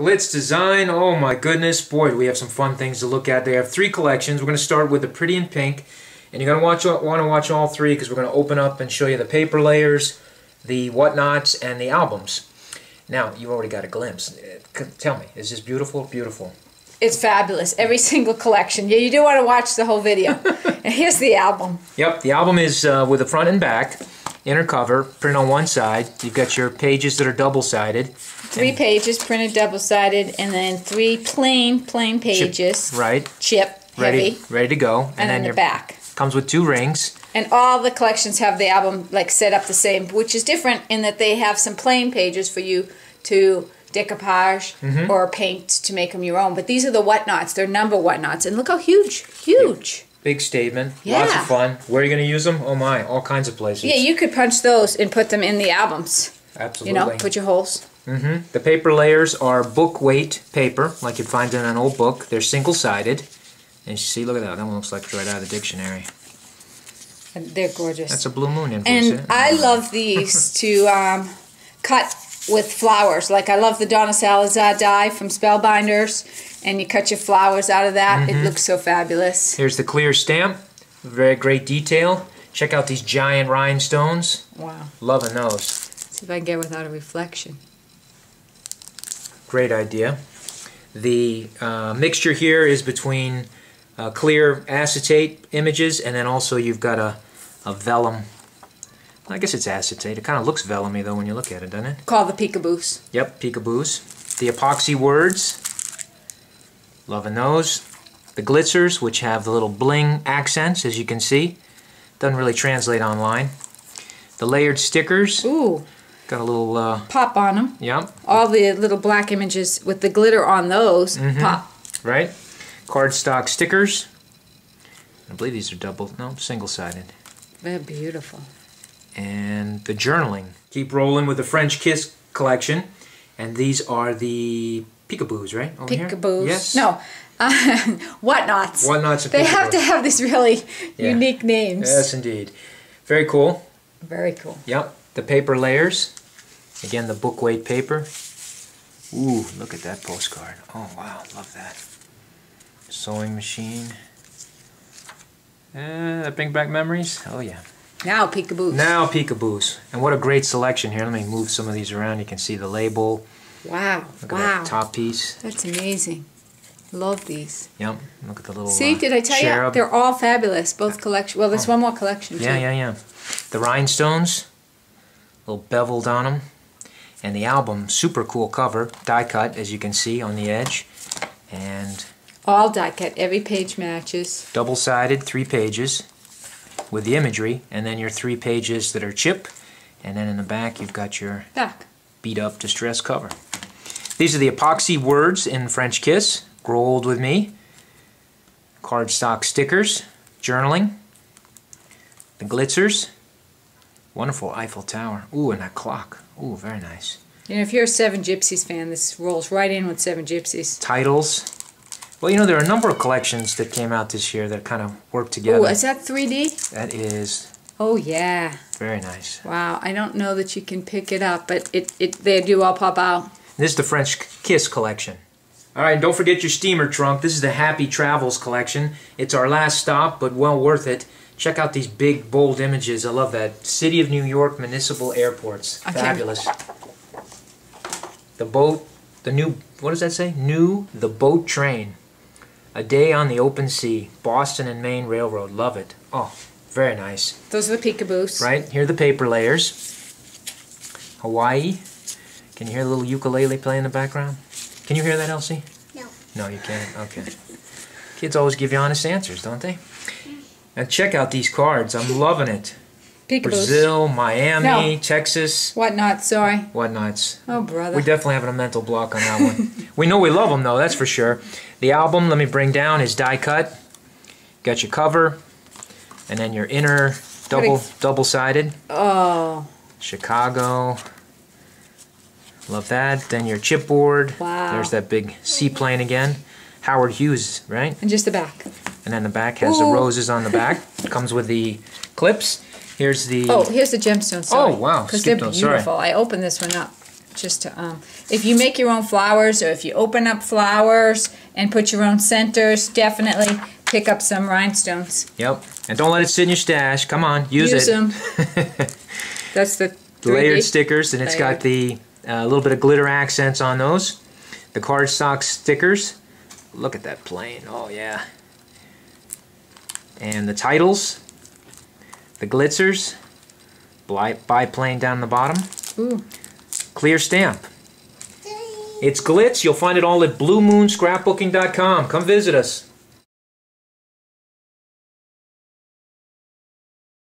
Glitz Design, oh my goodness, boy, we have some fun things to look at. They have three collections. We're going to start with the Pretty in Pink, and you're going to watch, want to watch all three because we're going to open up and show you the paper layers, the whatnots, and the albums. Now, you've already got a glimpse. Tell me, is this beautiful? Beautiful. It's fabulous. Every single collection. Yeah, you do want to watch the whole video. and here's the album. Yep, the album is uh, with the front and back inner cover, print on one side. You've got your pages that are double-sided. Three pages printed double-sided, and then three plain, plain pages. Chip, right. Chip, ready, heavy. Ready to go. And, and then, then your back. Comes with two rings. And all the collections have the album like set up the same, which is different in that they have some plain pages for you to decoupage mm -hmm. or paint to make them your own. But these are the whatnots. They're number whatnots. And look how huge. Huge. Big statement. Yeah. Lots of fun. Where are you going to use them? Oh my, all kinds of places. Yeah, you could punch those and put them in the albums. Absolutely. You know, put your holes. Mm-hmm. The paper layers are book weight paper, like you'd find in an old book. They're single-sided. And see, look at that. That one looks like right out of the dictionary. They're gorgeous. That's a blue moon influence. And I love these to um, cut with flowers. Like I love the Donna Salazar die from Spellbinders, and you cut your flowers out of that. Mm -hmm. It mm-hmm. looks so fabulous. Here's the clear stamp. Very great detail. Check out these giant rhinestones. Wow. Loving those. Let's see if I can get without a reflection. Great idea. The uh, mixture here is between uh, clear acetate images and then also you've got a, a vellum I guess it's acetate. It kind of looks vellumy though when you look at it, doesn't it? Called the peekaboos. Yep, peekaboos. The epoxy words. Loving those. The glitzers, which have the little bling accents, as you can see. Doesn't really translate online. The layered stickers. Ooh. Got a little... Uh, pop on them. Yep. All the little black images with the glitter on those mm -hmm. pop. Right. Cardstock stickers. I believe these are double, no, single-sided. They're beautiful and the journaling. Keep rolling with the French Kiss collection. And these are the peekaboos, right? Over peekaboos. Here? Yes. No. Uh, whatnots. Whatnots. They have to have these really yeah. unique names. Yes, indeed. Very cool. Very cool. Yep. The paper layers. Again, the book weight paper. Ooh, look at that postcard. Oh, wow. Love that. Sewing machine. Uh, that bring back memories? Oh, yeah. Now peekaboos. Now peekaboos. And what a great selection here. Let me move some of these around. You can see the label. Wow. Look wow. top piece. That's amazing. Love these. Yep. Look at the little See, uh, did I tell cherub. you? They're all fabulous. Both collection. Well, there's oh. one more collection Yeah, too. yeah, yeah. The rhinestones. A little beveled on them. And the album, super cool cover. Die cut, as you can see on the edge. And... All die cut. Every page matches. Double-sided, three pages with the imagery, and then your three pages that are chip, and then in the back you've got your back beat up distress cover. These are the epoxy words in French Kiss, Grow Old With Me, cardstock stickers, journaling, the glitzers, wonderful Eiffel Tower. Ooh, and that clock. Ooh, very nice. You know, if you're a Seven Gypsies fan, this rolls right in with Seven Gypsies. Titles, well, you know, there are a number of collections that came out this year that kind of work together. Oh, is that 3D? That is. Oh, yeah. Very nice. Wow, I don't know that you can pick it up, but it, it they do all pop out. This is the French Kiss collection. All right, don't forget your steamer trunk. This is the Happy Travels collection. It's our last stop, but well worth it. Check out these big, bold images. I love that. City of New York Municipal Airports. Fabulous. The boat, the new, what does that say? New, the boat train. A Day on the Open Sea, Boston and Maine Railroad. Love it. Oh, very nice. Those are the peekaboos. Right, here are the paper layers. Hawaii. Can you hear the little ukulele play in the background? Can you hear that, Elsie? No. No, you can't? Okay. Kids always give you honest answers, don't they? And check out these cards. I'm loving it. Peekaboos. Brazil, Miami, no. Texas. Whatnots, sorry. Whatnots. Oh, brother. We're definitely having a mental block on that one. we know we love them, though, that's for sure. The album, let me bring down, is die cut. Got your cover, and then your inner double double sided. Oh. Chicago. Love that. Then your chipboard. Wow. There's that big seaplane again. Howard Hughes, right? And just the back. And then the back has Ooh. the roses on the back. Comes with the clips. Here's the. Oh, here's the gemstone. Sorry. Oh wow! Because they're beautiful. Sorry. I opened this one up. Just to, um, if you make your own flowers or if you open up flowers and put your own centers, definitely pick up some rhinestones. Yep. And don't let it sit in your stash. Come on, use, Use it. them. That's the 3D. Layered stickers, and it's got the a little bit of glitter accents on those. The cardstock stickers. Look at that plane. Oh yeah. And the titles. The glitzers. Biplane down the bottom. Ooh. Clear stamp. It's glitz. You'll find it all at bluemoonscrapbooking.com. Come visit us.